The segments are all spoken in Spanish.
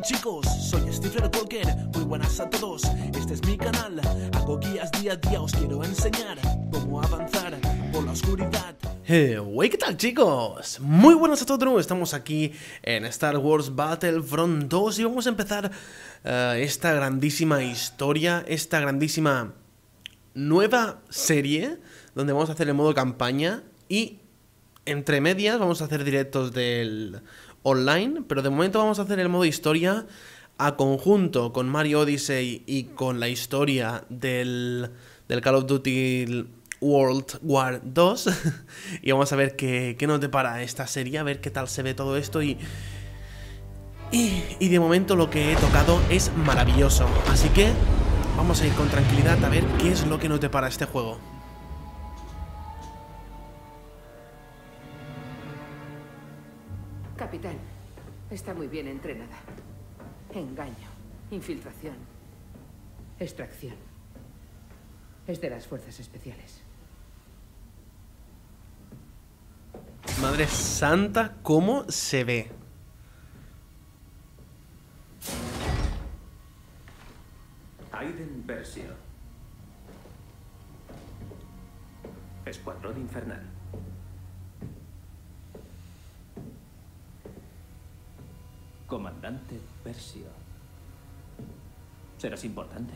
tal chicos? Soy Stephen Walker, muy buenas a todos, este es mi canal, hago guías día a día, os quiero enseñar cómo avanzar por la oscuridad. Hey, ¿qué tal chicos? Muy buenas a todos, estamos aquí en Star Wars Battlefront 2 y vamos a empezar uh, esta grandísima historia, esta grandísima nueva serie donde vamos a hacer el modo campaña y entre medias vamos a hacer directos del online, pero de momento vamos a hacer el modo historia a conjunto con Mario Odyssey y con la historia del, del Call of Duty World War 2 y vamos a ver qué, qué, nos depara esta serie, a ver qué tal se ve todo esto y, y, y de momento lo que he tocado es maravilloso, así que vamos a ir con tranquilidad a ver qué es lo que nos depara este juego. Capitán, está muy bien entrenada. Engaño, infiltración, extracción. Es de las fuerzas especiales. Madre santa, ¿cómo se ve? Aiden Versio. Escuadrón Infernal. Comandante Versio. Serás importante.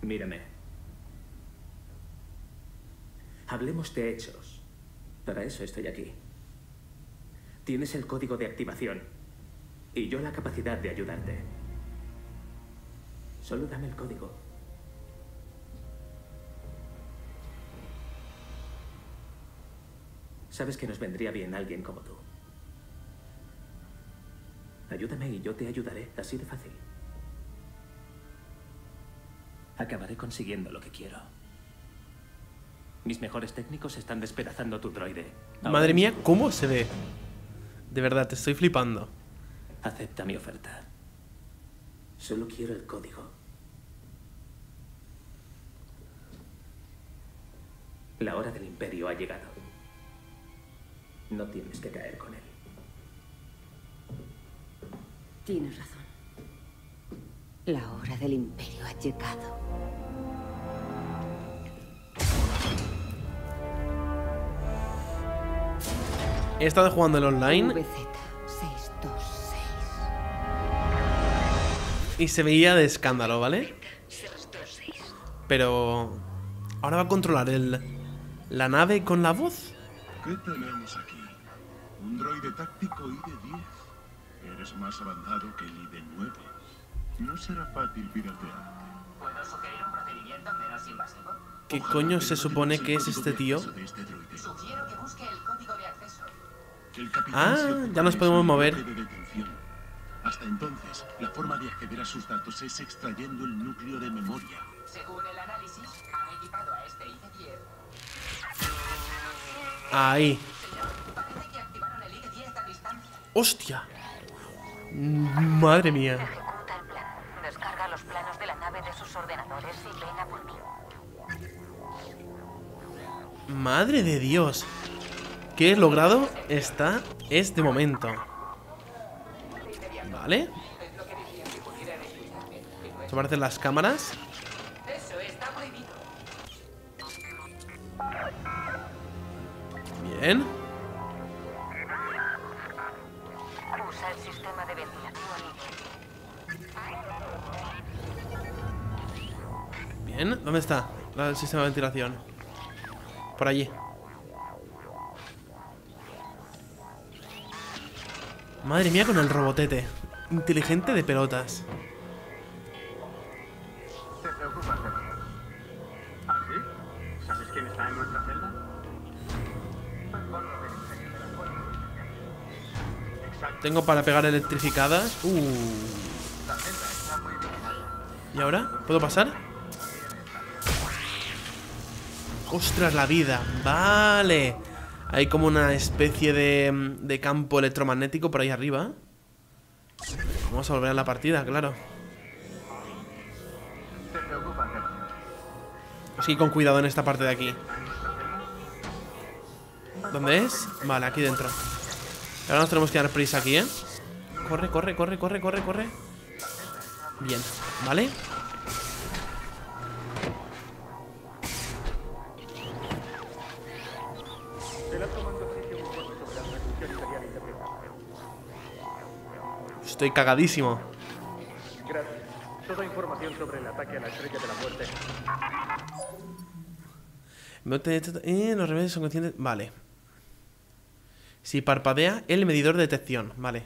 Mírame. Hablemos de hechos. Para eso estoy aquí. Tienes el código de activación y yo la capacidad de ayudarte. Solo dame el código. Sabes que nos vendría bien alguien como tú. Ayúdame y yo te ayudaré, así de fácil. Acabaré consiguiendo lo que quiero. Mis mejores técnicos están despedazando tu droide. Ahora Madre mía, ¿cómo se ve? De verdad, te estoy flipando. Acepta mi oferta. Solo quiero el código. La hora del imperio ha llegado. No tienes que caer con él. Tienes razón. La hora del imperio ha llegado. He estado jugando el online VZ626. y se veía de escándalo, ¿vale? Pero... Ahora va a controlar el... La nave con la voz. ¿Qué tenemos aquí? Un droide táctico ID-10. Eres más avanzado que el ID-9. No será fácil piratearte. ¿Puedo sugerir un procedimiento menos invasivo? ¿Qué Ojalá coño se supone que es este tío? este. Sugiero que busque el código de acceso. El capitán Ah, ya nos de podemos mover. de detención. Hasta entonces, la forma de acceder a sus datos es extrayendo el núcleo de memoria. Según el análisis, han equipado a este ID-10. Ahí. Parece que activaron el ID-10 a distancia. ¡Hostia! Madre mía. Ejecuta el plan. Descarga los planos de la nave de sus ordenadores y ven a por mí. Madre de Dios. ¿Qué he logrado? Esta es de momento. ¿Vale? Parecen las cámaras. Bien. Usa el sistema de ventilación Bien. ¿Dónde está el sistema de ventilación? Por allí. Madre mía con el robotete. Inteligente de pelotas. Tengo para pegar electrificadas. Uh. ¿Y ahora? ¿Puedo pasar? ¡Ostras, la vida! Vale. Hay como una especie de, campo electromagnético por ahí arriba. Vamos a volver a la partida, claro. Así con cuidado en esta parte de aquí. ¿Dónde es? Vale, aquí dentro. Ahora nos tenemos que dar prisa aquí, ¿eh? Corre, corre, corre, corre, corre, corre. Bien, ¿vale? Estoy cagadísimo. Gracias. Toda información sobre la estrella de la muerte. Eh, los rebeldes son conscientes. Vale. Si parpadea, el medidor de detección. Vale.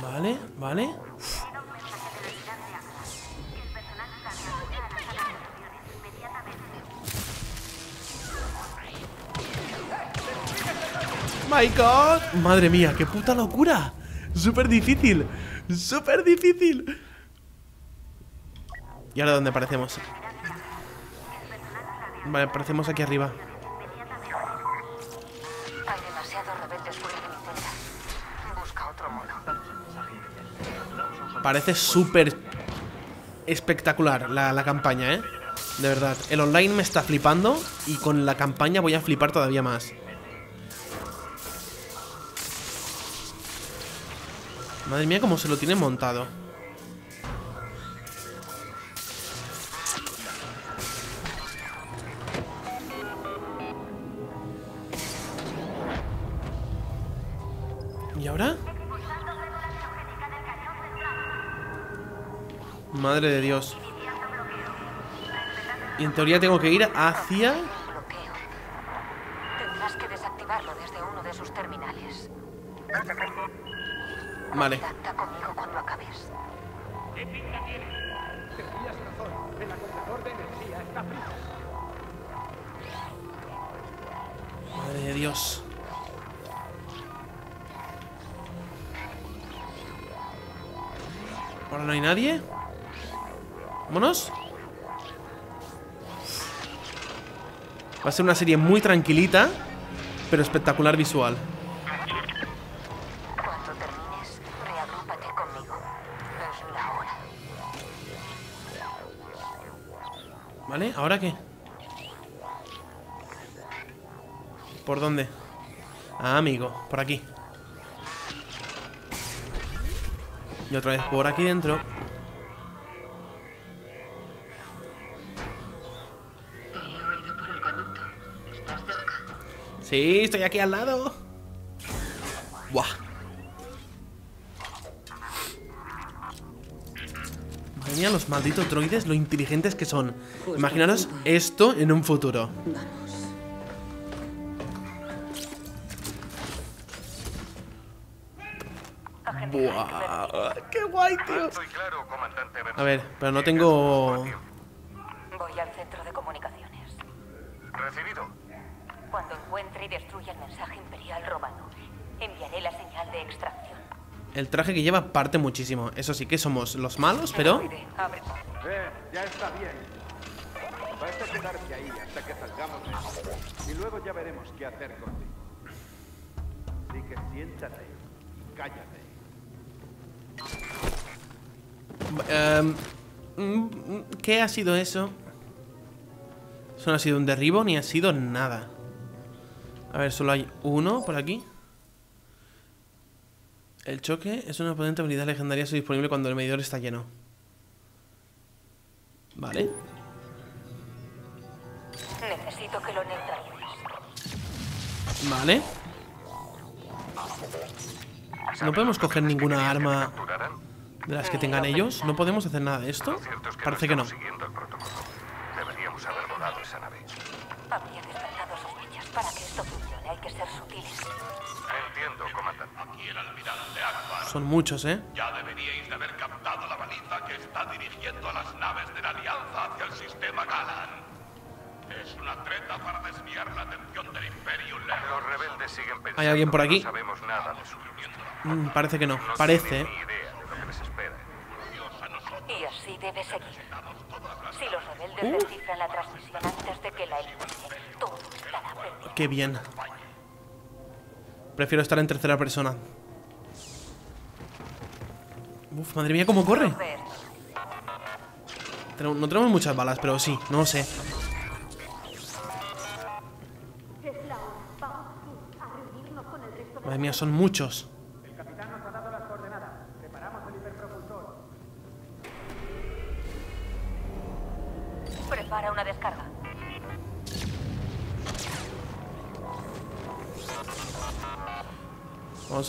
Vale, vale. My God. Madre mía, qué puta locura. Súper difícil. Súper difícil. ¿Y ahora dónde aparecemos? Vale, aparecemos aquí arriba. Hay demasiados rebeldes fuera de mi celda. Busca otro modo. Parece súper espectacular la, la campaña, ¿eh? De verdad. El online me está flipando y con la campaña voy a flipar todavía más. Madre mía, cómo se lo tienen montado. ¿Y ahora? Madre de Dios. Y en teoría tengo que ir hacia... Bloqueo. Tendrás que desactivarlo desde uno de sus terminales. Vale. Contacta conmigo cuando acabes. Madre de Dios. Ahora no hay nadie. Vámonos. Va a ser una serie muy tranquilita, pero espectacular visual. ¿Ahora qué? ¿Por dónde? Ah, amigo, por aquí. Y otra vez por aquí dentro. Sí, estoy aquí al lado. Mía, los malditos droides, lo inteligentes que son. Imaginaros esto en un futuro. Buah, qué guay, tío. A ver, pero no tengo... Voy al centro de comunicaciones. Recibido. Cuando encuentre y destruya el mensaje imperial robado, enviaré la señal de extracción. El traje que lleva parte muchísimo. Eso sí que somos los malos, pero... Eh, ya está bien. Vas a quedarte ahí hasta que salgamos de. Y luego ya veremos qué hacer contigo. Así que siéntate. Cállate. Em, mm, ¿Qué ha sido eso? Eso no ha sido un derribo ni ha sido nada. A ver, solo hay uno por aquí. El choque es una potente habilidad legendaria disponible cuando el medidor está lleno. Vale. Necesito que lo neutralices. Vale. No podemos coger ninguna arma de las que tengan ellos. No podemos hacer nada de esto. Parece que no. Aquí el almirante Akbar. Son muchos, ¿eh? Ya deberíais de haber captado la baliza que está dirigiendo a las naves de la Alianza hacia el sistema Galan. Es una treta para desviar la atención del Imperio lejos. Los rebeldes siguen pensando ¿Hay alguien por aquí? No sabemos nada de su Mm, parece que no. No Parece. tienen ni idea de lo que les espera. Y así debe seguir. Si los rebeldes Uh. descifran la transmisión antes de que la elimine, todo estará perdido. Qué bien. Prefiero estar en tercera persona. Uf, madre mía, cómo corre. No tenemos muchas balas, pero sí, no lo sé. Madre mía, son muchos.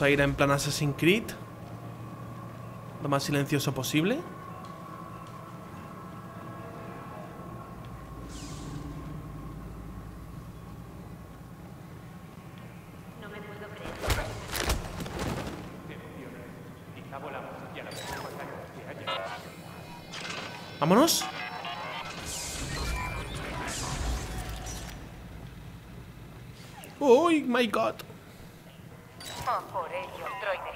Vamos a ir en plan Assassin's Creed. Lo más silencioso posible. Vámonos. ¡Oh, my god! Por ello, droide.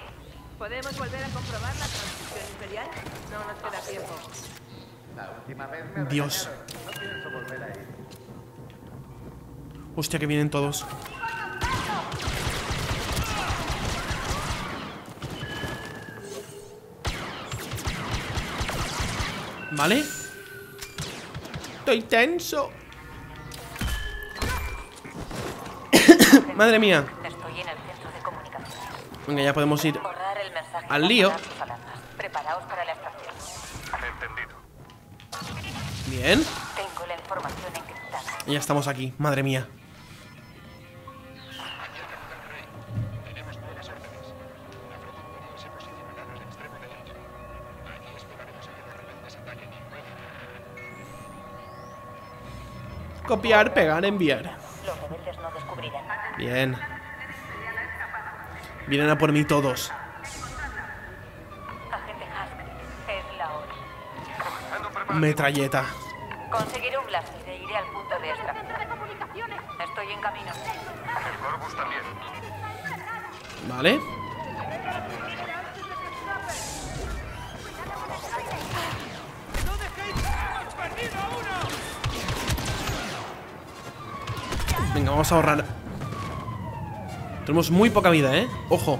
¿Podemos volver a comprobar la transición imperial? No nos queda tiempo. La última vez me Dios. No pienso volver a ir. Hostia, que vienen todos. ¿Vale? Estoy tenso. Madre mía. Estoy en el centro de comunicación. Venga, ya podemos ir. Al lío. Bien. Y ya estamos aquí. Madre mía. Copiar, pegar, enviar. Los rebeldes no descubrirán. Bien. Vienen a por mí todos. Agente Hask, es la hora. Metralleta. Conseguiré un blaster e iré al punto de extracción. Estoy en camino. El Corvus también. Vale. Venga, vamos a ahorrar. Tenemos muy poca vida, ¿eh? Ojo.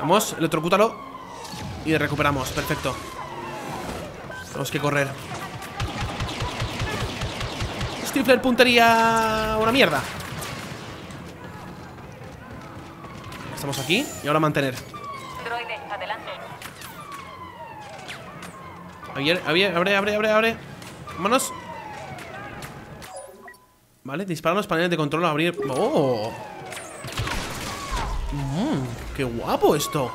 Vamos, electrocútalo. Y recuperamos, perfecto. Tenemos que correr. Stifler puntería. Una mierda. Estamos aquí. Y ahora mantener. abre, abre, abre, abre, abre. Vámonos. Vale, disparan los paneles de control al abrir. ¡Oh! Mm, ¡Qué guapo esto!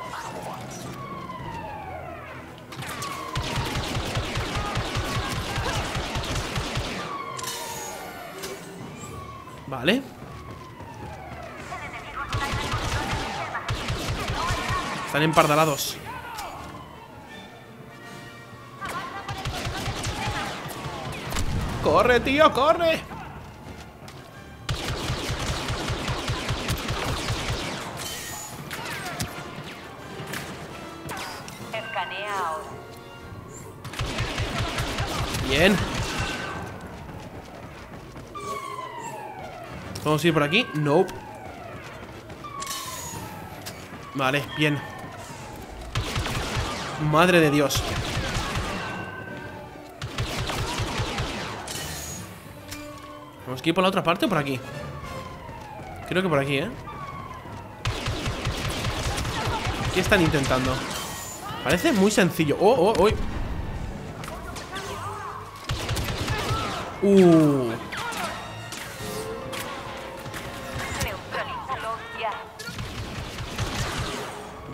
Vale. Están empardalados. ¡Corre, tío, corre! Escanea ahora. Bien. ¿Podemos ir por aquí? Nope. Vale, bien. Madre de Dios. ¿Tenemos que ir por la otra parte o por aquí? Creo que por aquí, ¿eh? ¿Qué están intentando? Parece muy sencillo. ¡Oh, oh, oh! Uh.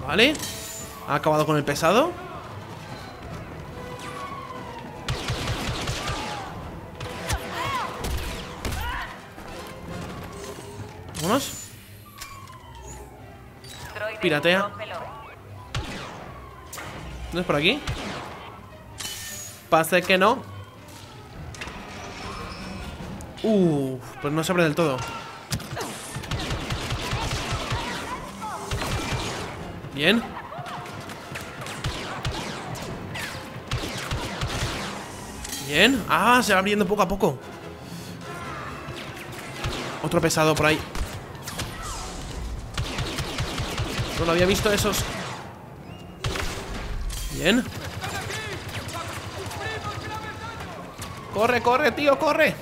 Vale. Ha acabado con el pesado. Vámonos. Piratea. ¿No es por aquí? Pase que no. Uf, pues no se abre del todo. Bien. Bien. Ah, se va abriendo poco a poco. Otro pesado por ahí. No lo había visto esos. Bien. Corre, corre, tío, corre.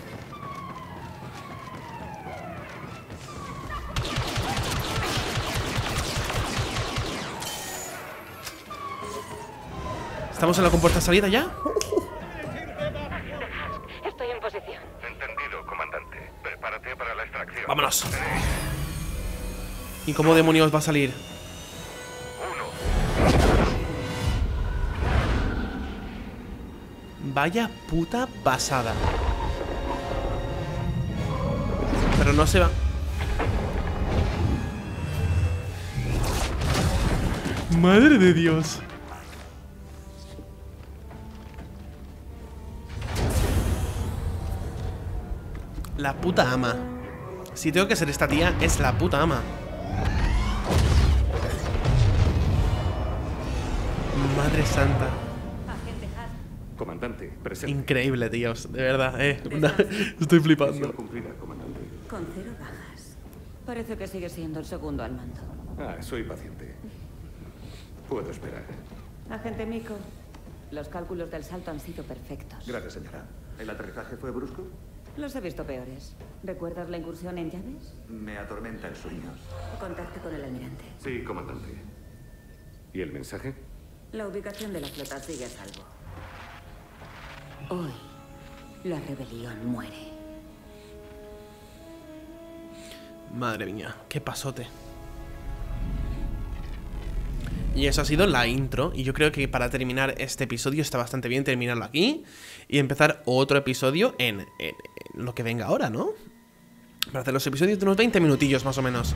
¿Estamos en la compuerta salida ya? Estoy en posición. Entendido, comandante. Prepárate para la extracción. Vámonos. ¿Y cómo demonios va a salir? Vaya puta pasada. Pero no se va. Madre de Dios. La puta ama. Si tengo que ser esta tía, es la puta ama. Madre santa. Comandante, presente. Increíble, tíos. De verdad, eh. Estoy flipando. Cumplida, comandante. Con cero bajas. Parece que sigue siendo el segundo al mando. Ah, soy paciente. Puedo esperar. Agente Miko, los cálculos del salto han sido perfectos. Gracias, señora. ¿El aterrizaje fue brusco? Los he visto peores. ¿Recuerdas la incursión en llaves? Me atormenta en sueños. Contacte con el almirante. Sí, comandante. ¿Y el mensaje? La ubicación de la flota sigue a salvo. Hoy, la rebelión muere. Madre mía, qué pasote. Y eso ha sido la intro. Y yo creo que para terminar este episodio está bastante bien terminarlo aquí. Y empezar otro episodio en, en- en lo que venga ahora, ¿no? Para hacer los episodios de unos 20 minutillos más o menos.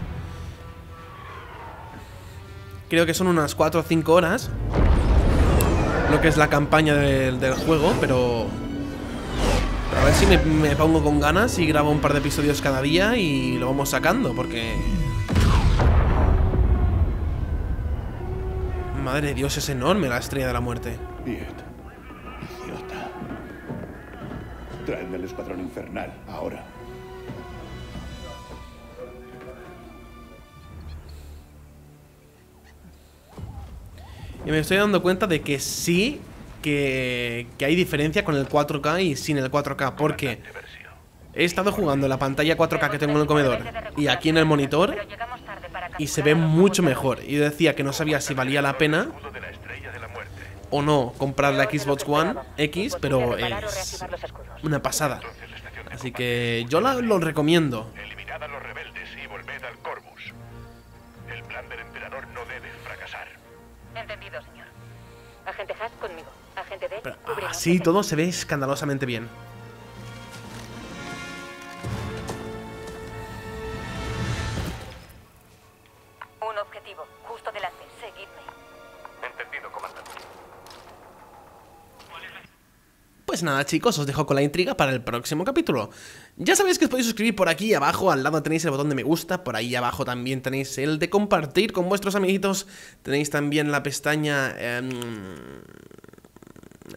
Creo que son unas 4 o 5 horas. Lo que es la campaña del, juego, pero... a ver si me, pongo con ganas y grabo un par de episodios cada día y lo vamos sacando, porque... Madre de Dios, es enorme la estrella de la muerte. Bien. Idiota. Traedme el escuadrón infernal, ahora. Y me estoy dando cuenta de que sí que, que hay diferencia con el 4K y sin el 4K, porque he estado jugando la pantalla 4K que tengo en el comedor y aquí en el monitor y se ve mucho mejor. Y yo decía que no sabía si valía la pena o no comprar la Xbox One X, pero es una pasada. Así que yo la, lo recomiendo. Así todo se ve escandalosamente bien. Un objetivo, justo delante. Seguidme. Entendido, comandante. Pues nada chicos, os dejo con la intriga para el próximo capítulo. Ya sabéis que os podéis suscribir por aquí abajo, al lado tenéis el botón de me gusta, por ahí abajo también tenéis el de compartir con vuestros amiguitos, tenéis también la pestaña... em,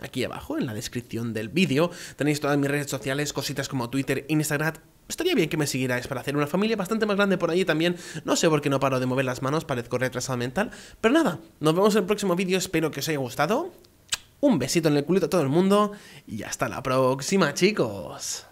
aquí abajo, en la descripción del vídeo, tenéis todas mis redes sociales, cositas como Twitter, Instagram. Estaría bien que me siguierais para hacer una familia bastante más grande por ahí también. No sé por qué no paro de mover las manos, parezco retrasado mental. Pero nada, nos vemos en el próximo vídeo, espero que os haya gustado. Un besito en el culito a todo el mundo y hasta la próxima, chicos.